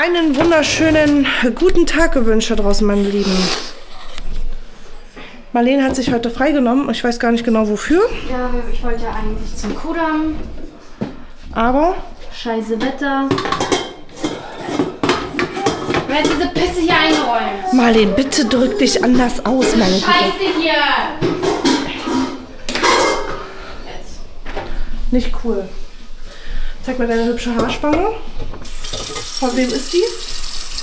einen wunderschönen guten Tag gewünscht da draußen, meine Lieben. Marlene hat sich heute freigenommen. Ich weiß gar nicht genau wofür. Ja, ich wollte ja eigentlich zum Kudamm. Aber Scheiße Wetter. Wer hat diese Pisse hier eingeräumt? Marlene, bitte drück dich anders aus, meine Liebe. Scheiße hier! Nicht cool. Zeig mal deine hübsche Haarspange. Von wem ist die?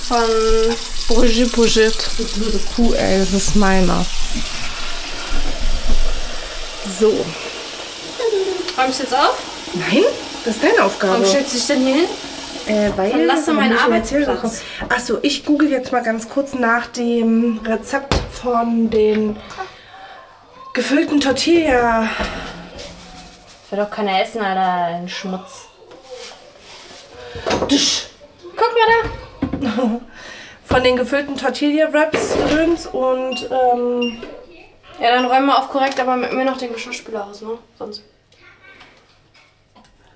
Von Brigitte Brigitte. Du blöde Kuh, ey, das ist meiner. So. Räumst du jetzt auf? Nein, das ist deine Aufgabe. Warum stellst du dich denn hier hin? Äh, weil Verlasse meinen ich Arbeitsplatz. Achso, ich google jetzt mal ganz kurz nach dem Rezept von den gefüllten Tortilla. Ich will doch keiner essen, Alter. Ein Schmutz. Tsch. Guck mal da. Von den gefüllten Tortilla-Wraps Gedöns und ähm, Ja, dann räum mal auf korrekt, aber mit mir noch den Geschirrspüler aus, ne? Sonst.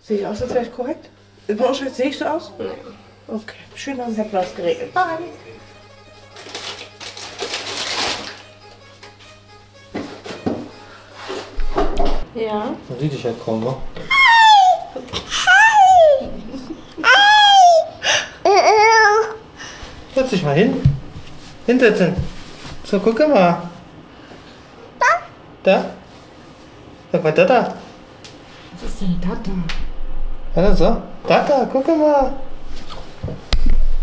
sehe ich aus, als wäre ich korrekt? Im Unterschied sehe ich so aus? Nee. Okay, schön, dann hätten wir das geregelt. Ja. Man sieht dich halt kaum, ne? Dich mal hin. Hinsetzen. So, guck mal. Da? Da? Sag mal, da, da. Was ist denn das da? Ja, so. Da, da, guck mal.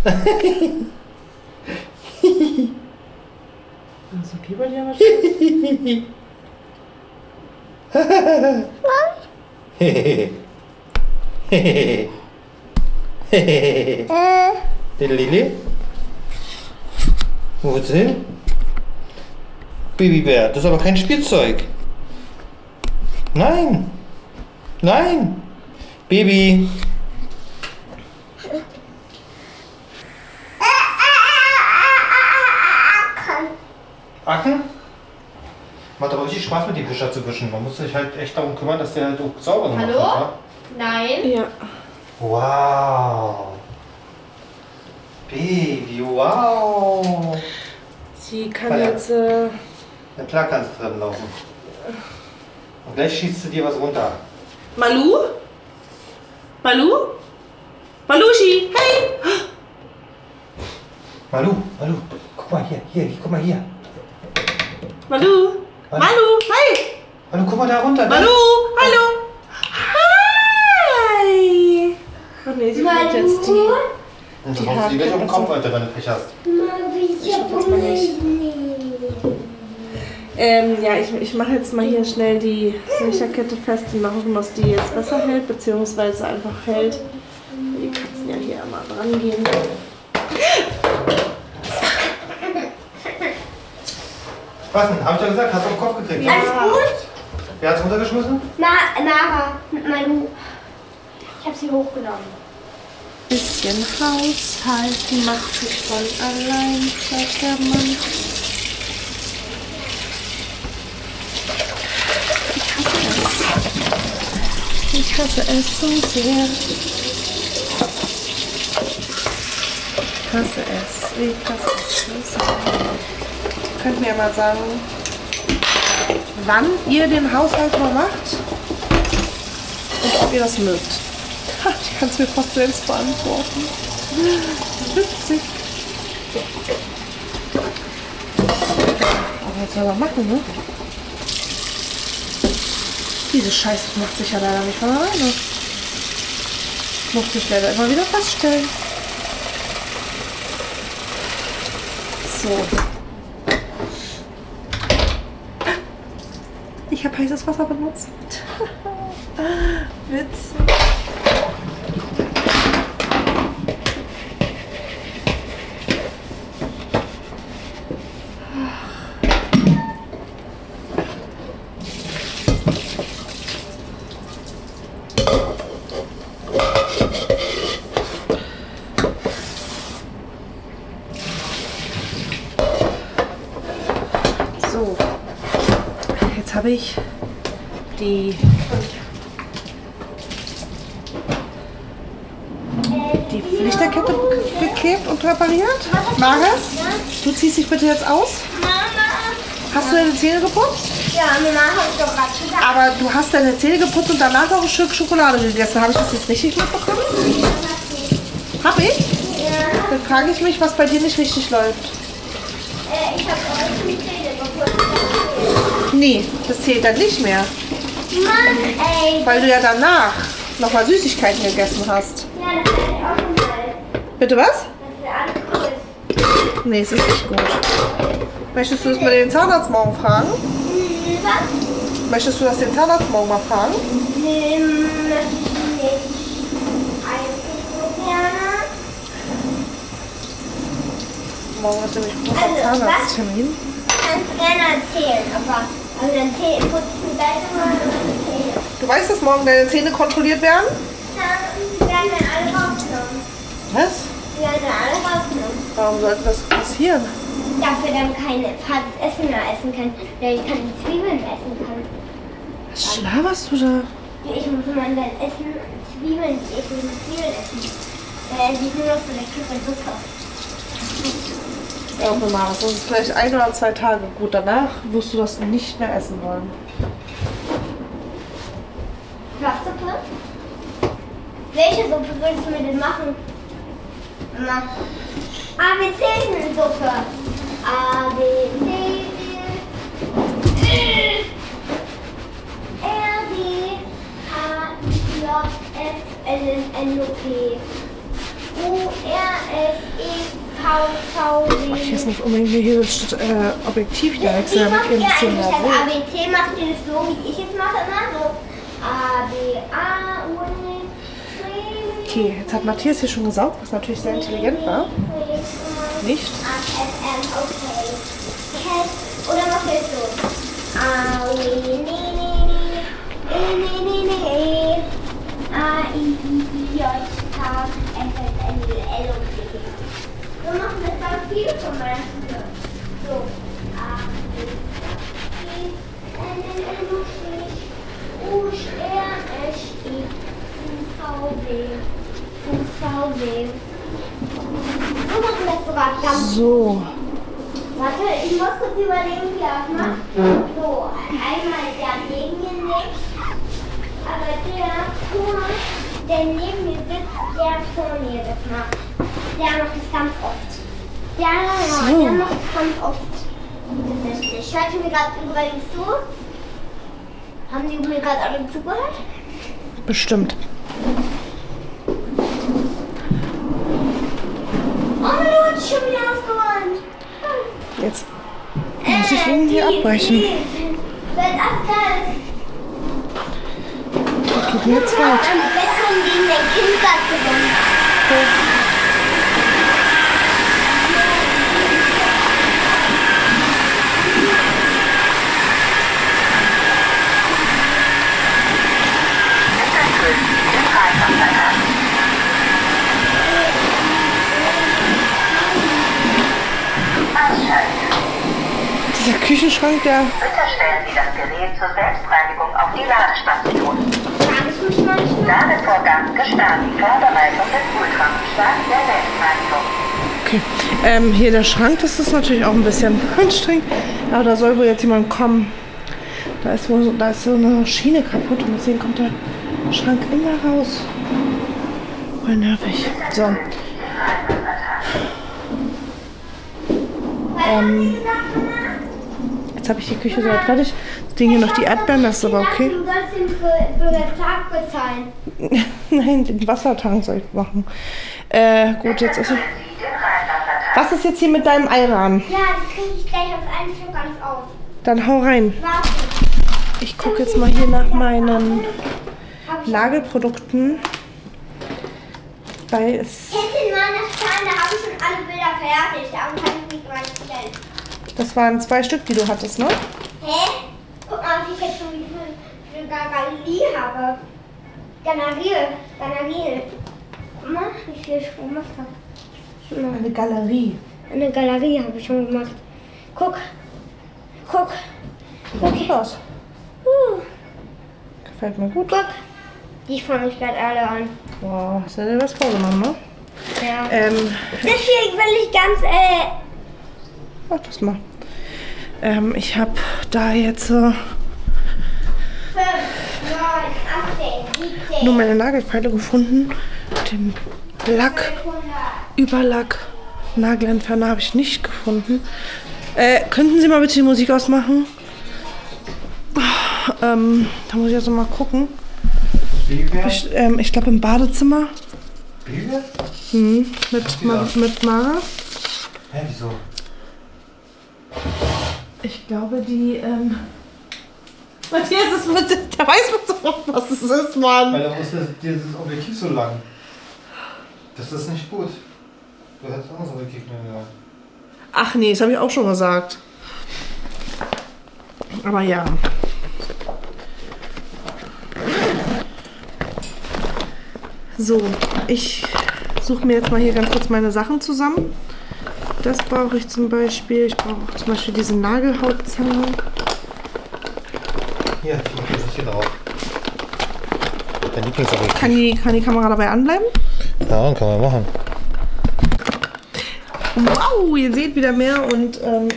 Ist okay bei dir wahrscheinlich? Lili? Wo willst du hin? Babybär, das ist aber kein Spielzeug. Nein. Nein. Baby. Acken? Macht aber richtig Spaß mit dem Wischer zu wischen. Man muss sich halt echt darum kümmern, dass der halt auch sauber gemacht Hallo? wird. wa? Nein. Ja. Wow. Baby, wow. Sie kann ja. jetzt. Äh, Na klar kannst du drin laufen. Und gleich schießt du dir was runter. Malu? Malu? Malushi, hey! Malu, Malu, guck mal hier, hier, guck mal hier. Malu? Was? Malu, hi! Malu, guck mal da runter. da. Malu, hallo! Hi! Oh nee, sie fällt jetzt die. Und die du dir gleich um den Kopf, Alter, wenn du Pech hast. Ähm, ja, ich, ich mache jetzt mal hier schnell die Lichterkette fest und mal hoffen, dass die jetzt besser hält, beziehungsweise einfach hält. Die Katzen ja hier immer dran gehen. Was denn? Hab ich doch gesagt, hast du auf den Kopf gekriegt. Alles gut? Wer hat's runtergeschmissen? Na, Nara, Manu. Ich habe sie hochgenommen. Bisschen Haushalten macht sich von allein, sagt der Mann. Ich hasse es. Ich hasse es so sehr. Ich hasse es. Ich hasse es so sehr. Könnt mir mal sagen, wann ihr den Haushalt mal macht und ob ihr das mögt. Ich kann es mir fast selbst beantworten. Witzig. Aber was soll man machen, ne? Diese Scheiße macht sich ja leider nicht von alleine. Musste ich leider immer wieder feststellen. So. Ich habe heißes Wasser benutzt. Witzig. So, jetzt habe ich die die Lichterkette geklebt und repariert? Marges, du ziehst dich bitte jetzt aus. Hast du deine Zähne geputzt? Ja, Mama hat doch gerade. Aber du hast deine Zähne geputzt und danach noch ein Stück Schokolade gegessen. Habe ich das jetzt richtig mitbekommen? Hab ich? Ja, Dann frage ich mich, was bei dir nicht richtig läuft. äh, ich habe auch die Zähne geputzt. Nee, das zählt dann nicht mehr. Mann, ey. Weil du ja danach nochmal Süßigkeiten gegessen hast. Ja, das ich auch mal. Bitte was? Das wird alles. Nee, es ist nicht gut. Möchtest du das mal den Zahnarzt morgen fragen? Hm, Was? Möchtest du das den Zahnarzt morgen mal fragen? Hm, möchte ich nicht. Morgen ist nämlich ein großer Also, was? Zahnarzttermin. Kannst gerne erzählen, dann Zähne putze ich mir gleich nochmal die Zähne. Du weißt, dass morgen deine Zähne kontrolliert werden? Dann werden dann alle rausgenommen. Was? Die werden dann alle rausgenommen. Warum sollte das passieren? Dafür dann kein fades Essen mehr essen kann, der keine Zwiebeln essen kann. Was schlaberst du da? Ich muss mal dann essen, Zwiebeln, ich will Zwiebeln essen. Äh, die sind nur so der Kippe Zucker. Ja, Mama, das ist vielleicht ein oder zwei Tage gut. Danach wirst du das nicht mehr essen wollen. Was Suppe? Welche Suppe würdest du mir denn machen? Mama. ABC-Suppe. A, B, C, D, R, D, H, J, F, L, N, O, P. U, R, S, E, Ich W. jetzt nicht unbedingt hier das äh, Objektiv hier wechseln, Wie damit macht ihr ihr ein bisschen eigentlich das. ABC? Macht ihr das so, wie ich es mache immer? So A, B, A, U, N, Okay, jetzt hat Matthias hier schon gesaugt, was natürlich sehr intelligent war. Nicht? Okay. Oder macht ihr es so? A, U, N, N, N, N, N, N, A, I, I, J, K, F, F, N, L, O, P. So machen das meiner Schule. So. So das Warte, ich muss kurz überlegen, wie er es macht. So, einmal der neben mir nicht. Aber der vor, der neben mir sitzt, der vor mir das macht. Der macht es ganz oft. Der, So. der macht ganz oft. Nicht. Hört ihr mir gerade übrigens zu? Haben Sie mir gerade alle zugehört? bestimmt. Oh, Gott, ist schon wieder ausgeräumt. Jetzt muss ich ihn hier abbrechen. Da ist. Geht mir jetzt weit. Am besten gegen den Kindergarten Küchenschrank, der Bitte stellen Sie das Gerät zur Selbstreinigung auf die Ladestation. Ladevorgang gestartet. Vorbereitung des der Selbstreinigung. Okay. Ähm, hier der Schrank, das ist natürlich auch ein bisschen anstrengend. Aber da soll wohl jetzt jemand kommen. Da ist wohl so, da ist so eine Schiene kaputt und deswegen kommt der Schrank immer raus. Voll nervig. So. Ähm, jetzt habe ich die Küche soweit fertig. Das Ding hier noch die Erdbeeren, das ist aber okay. Du sollst den für, für den Tag bezahlen. Nein, den Wassertank soll ich machen. Äh, gut, jetzt ist Was ist jetzt hier mit deinem Eirahmen? Ja, das kriege ich gleich auf einen Stück ganz auf. Dann hau rein. Warte. Ich gucke jetzt mal hier nach meinen Nagelprodukten. Weil es, Hinten meiner Steine, da habe ich schon alle Bilder fertig. Darum kann ich mich gar nicht stellen. Das waren zwei Stück, die du hattest, ne? Hä? Guck mal, was ich jetzt schon wieder für eine Galerie habe. Galerie. Galerie. Guck mal, wie viel ich schon gemacht habe. Eine Galerie. Eine Galerie habe ich schon gemacht. Guck. Guck. Sieht gut aus. Uh, Gefällt mir gut. guck. Die fange ich gerade alle an. Wow, hast du dir was vorgenommen, ne? Ja. Ähm, Deswegen will ich ganz, äh, mach das mal. Ähm, ich habe da jetzt äh, 5, 9, 18, 17, nur meine Nagelfeile gefunden. Den Lack, 100. Überlack, Nagelentferner habe ich nicht gefunden. Äh, könnten Sie mal bitte die Musik ausmachen? Ähm, da muss ich also mal gucken. Ich, ähm, ich glaube im Badezimmer hm, mit, Ma mit Mara. Hä, wieso? Ich glaube, die. Ähm Matthias, es wird, der weiß sofort, was es ist, Mann. Weil da das, dieses Objektiv so lang. Das ist nicht gut. Du hättest anderes Objektiv nehmen sollen. Ach nee, das habe ich auch schon gesagt. Aber ja. So, ich suche mir jetzt mal hier ganz kurz meine Sachen zusammen. Das brauche ich zum Beispiel. Ich brauche zum Beispiel diese Nagelhautzange. Hier, ich mach das hier drauf. Dein Lieblingsobjektiv. Kann die, kann die Kamera dabei anbleiben? Ja, kann man machen. Wow, ihr seht wieder mehr und ähm,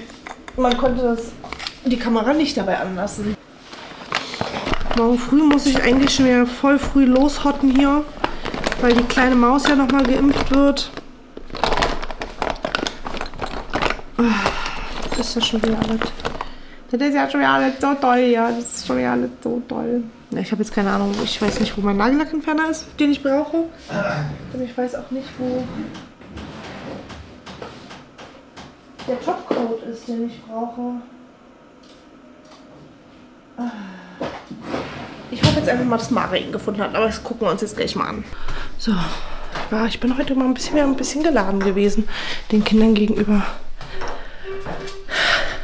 man konnte das, die Kamera nicht dabei anlassen. Morgen früh muss ich eigentlich schon wieder voll früh loshotten hier, weil die kleine Maus ja nochmal geimpft wird. Ah, Ist das schon wieder alles? Das ist ja schon wieder alles so toll, ja. Das ist schon wieder alles so toll. Ja, ich habe jetzt keine Ahnung, ich weiß nicht, wo mein Nagellackentferner ist, den ich brauche. Und ich weiß auch nicht, wo der Jobcode ist, den ich brauche. Ich hoffe jetzt einfach mal, dass Mara ihn gefunden hat, aber das gucken wir uns jetzt gleich mal an. So, ich bin heute mal ein bisschen, ein bisschen geladen gewesen, den Kindern gegenüber.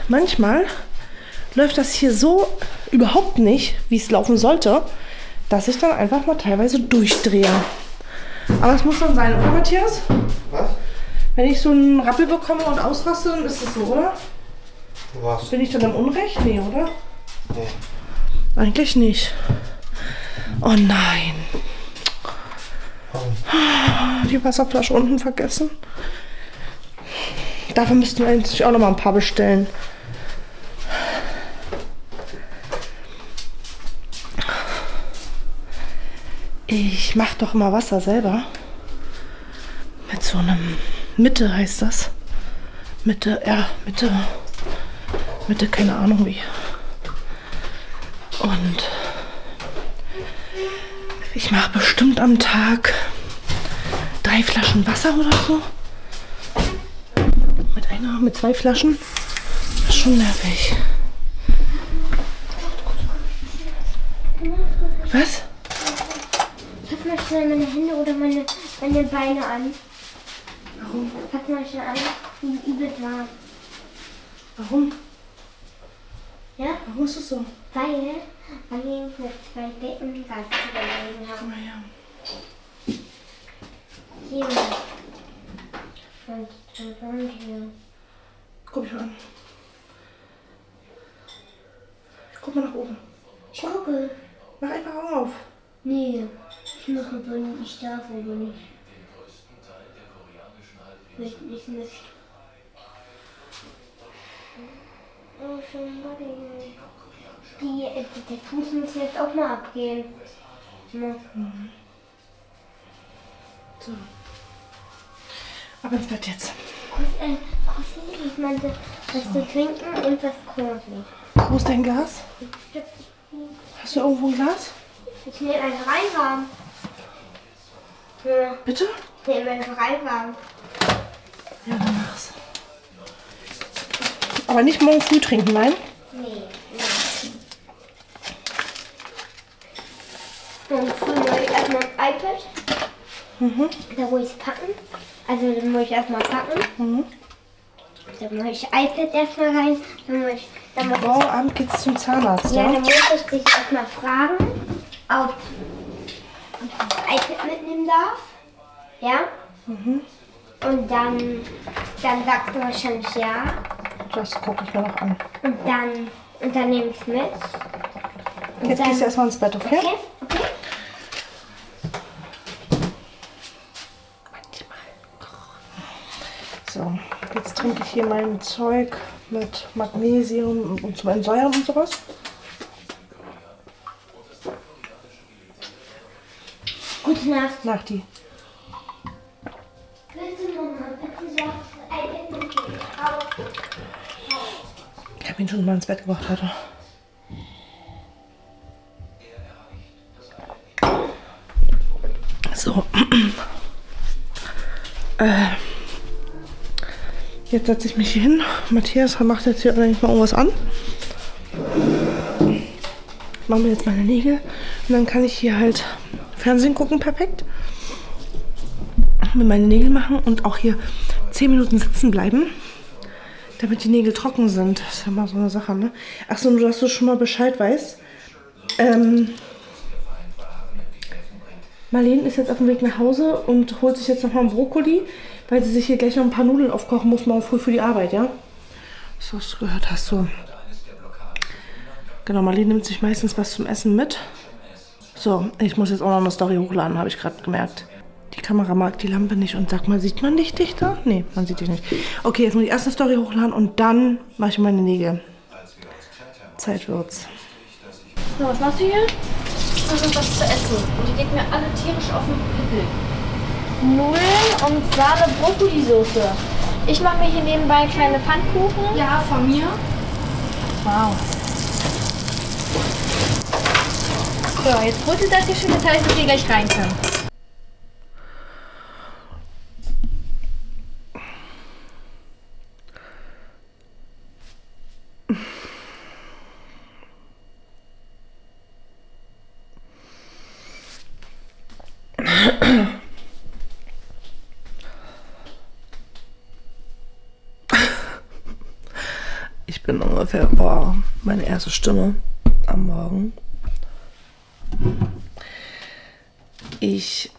Manchmal läuft das hier so überhaupt nicht, wie es laufen sollte, dass ich dann einfach mal teilweise durchdrehe. Aber es muss dann sein, oder Matthias? Was? Wenn ich so einen Rappel bekomme und ausraste, dann ist das so, oder? Was? Bin ich dann im Unrecht? Nee, oder? Nee. Eigentlich nicht. Oh nein. Warum? Die Wasserflasche unten vergessen. Dafür müssten wir eigentlich auch noch mal ein paar bestellen. Ich mache doch immer Wasser selber. Mit so einem Mitte heißt das. Mitte, ja, Mitte. Mitte, keine Ahnung wie. Und ich mache bestimmt am Tag drei Flaschen Wasser oder so. Mit einer, mit zwei Flaschen. Das ist schon nervig. Was? Mal schnell meine Hände oder meine, meine Beine an. Warum? Fass mal schnell an. Wie übel war. Warum? Ja? Warum ist das so? Weil, weil ich mit zwei dicken Sachen überlegen habe. Naja. Hier. Und, und, und hier. Guck mich mal an. Guck mal nach oben. Ich gucke. Mach einfach Augen auf. Nee, ich mache aber nicht. Ich darf aber nicht. Nicht, nicht, nicht. Oh, schon mal die, die, äh, die Tattoos müssen jetzt auch mal abgehen. Ja. So. Aber ins Bett jetzt. Kurz, äh, Kossi, ich meinte, was zu trinken und was Kuchen. Wo ist dein Glas? Hast du irgendwo ein Glas? Ich nehme einen Reiwarm. Ja, Bitte? ich nehme einen Reiwarm. Ja, dann mach's. Aber nicht morgen früh trinken, nein? Nee. Und früh mache ich erstmal ein iPad. Mhm. Da muss ich es packen. Also dann muss ich erstmal packen. Mhm. Dann mache ich iPad erstmal rein. Dann muss ich, dann muss Morgen Abend geht's zum Zahnarzt, ja, ja? dann muss ich dich erstmal fragen, ich das iPad mitnehmen darf. Ja? Mhm. Und dann, dann sagst du wahrscheinlich ja. Das gucke ich mir noch an. Und dann, und dann nehme ich es mit. Und Jetzt dann, gehst du erstmal ins Bett, okay? Okay, okay. So, jetzt trinke ich hier mein Zeug mit Magnesium und zum Entsäuern und sowas. Nacht. Nach die. Bitte, Mama, bitte sag, auf. Ich habe ihn schon mal ins Bett gebracht heute. So. äh, jetzt setze ich mich hier hin. Matthias macht jetzt hier eigentlich mal irgendwas an. Machen wir jetzt meine Nägel. Und dann kann ich hier halt Fernsehen gucken, perfekt. Mir meine Nägel machen und auch hier 10 Minuten sitzen bleiben. Damit die Nägel trocken sind. Das ist ja mal so eine Sache, ne? Achso, nur dass du schon mal Bescheid weißt. Ähm, Marlene ist jetzt auf dem Weg nach Hause und holt sich jetzt nochmal einen Brokkoli, weil sie sich hier gleich noch ein paar Nudeln aufkochen muss, morgen früh für die Arbeit, ja? So, du gehört hast, so. Genau, Marlene nimmt sich meistens was zum Essen mit. So, ich muss jetzt auch noch eine Story hochladen, habe ich gerade gemerkt. Die Kamera mag die Lampe nicht und sag mal, sieht man dich dichter? Nee, man sieht dich nicht. Okay, jetzt muss ich erst eine Story hochladen und dann mache ich meine Nägel. Zeit wird's. So, was machst du hier? Das ist was zu essen. Und die geht mir alle tierisch auf den Pippel. Nudeln und Sahne Brokkolisoße. Ich mache mir hier nebenbei kleine Pfannkuchen. Ja, von mir. Wow. So, jetzt brötelt das hier schön, dass ich hier gleich rein kann. Ich bin ungefähr, boah, meine erste Stimme am Morgen. Ich.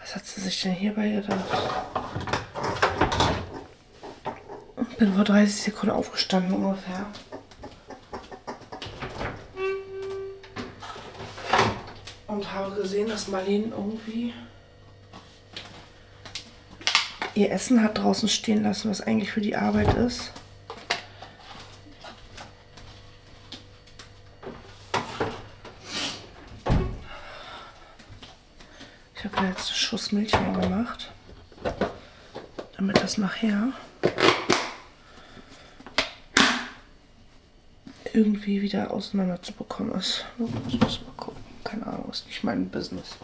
Was hat sie sich denn hierbei gedacht? Bin vor 30 Sekunden aufgestanden ungefähr. Und habe gesehen, dass Marlene irgendwie ihr Essen hat draußen stehen lassen, was eigentlich für die Arbeit ist. Ich habe da Schuss Milch reingemacht, damit das nachher irgendwie wieder auseinander zu bekommen ist. Ich muss mal gucken. Keine Ahnung, ist nicht mein Business.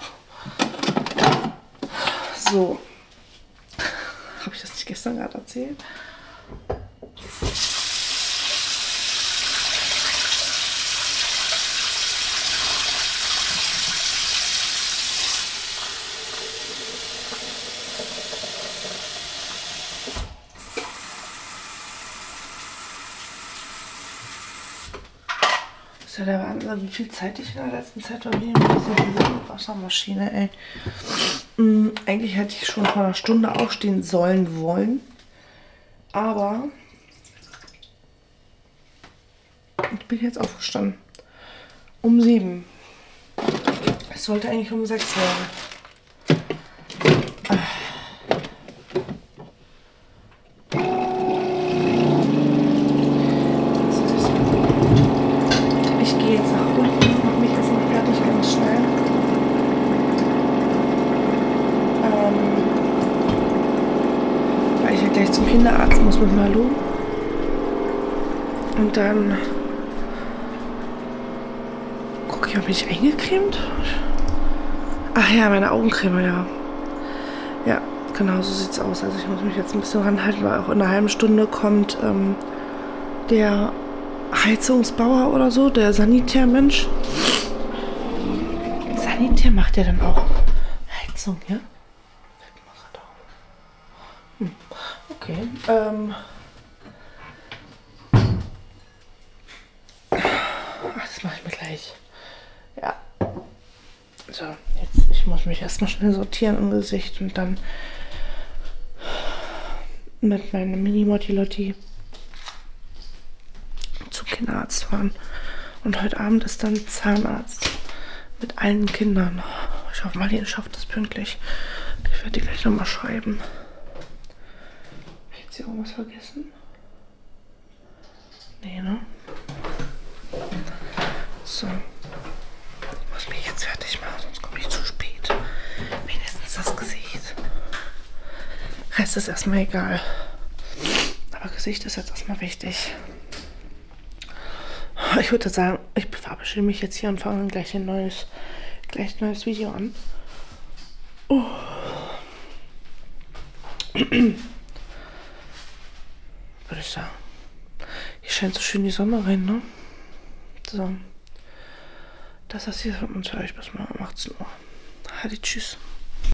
So. Habe ich das nicht gestern gerade erzählt? Ist ja der Wahnsinn, wie viel Zeit ich in der letzten Zeit verliere mit dieser Wassermaschine, ey. Mm, Eigentlich hätte ich schon vor einer Stunde aufstehen sollen wollen. Aber ich bin jetzt aufgestanden. Um sieben. Es sollte eigentlich um sechs werden. Ich gehe jetzt nach unten, mache mich erstmal fertig, ganz schnell. Ähm, weil ich ja gleich zum Kinderarzt muss mit Malu. Und dann gucke ich, ob ich eingecremt. Ach ja, meine Augencreme, ja. Ja, genau so sieht's aus. Also ich muss mich jetzt ein bisschen ranhalten, weil auch in einer halben Stunde kommt ähm, der Heizungsbauer oder so, der Sanitärmensch. Sanitär macht ja dann auch Heizung, ja? Hm, okay. Ähm. Ach, das mache ich mir gleich. Ja. So, jetzt, ich muss mich erstmal schnell sortieren im Gesicht und dann mit meiner Mini-Motti-Lotti zum Kinderarzt fahren. Und heute Abend ist dann Zahnarzt. Mit allen Kindern. Ich hoffe, Marlene schafft das pünktlich. Ich werde die gleich nochmal schreiben. Hab ich jetzt hier irgendwas vergessen? Nee, ne? So. Ich muss mich jetzt fertig machen, sonst komme ich zu spät. Wenigstens das Gesicht. Rest ist erstmal egal. Aber Gesicht ist jetzt erstmal wichtig. Ich würde sagen, ich verabschiede mich jetzt hier und fange gleich ein neues, gleich ein neues Video an. Oh. Würde ich sagen. Hier scheint so schön die Sonne rein, ne? So. Das ist hier von uns für euch bis morgen um 18 Uhr. Hadi, tschüss.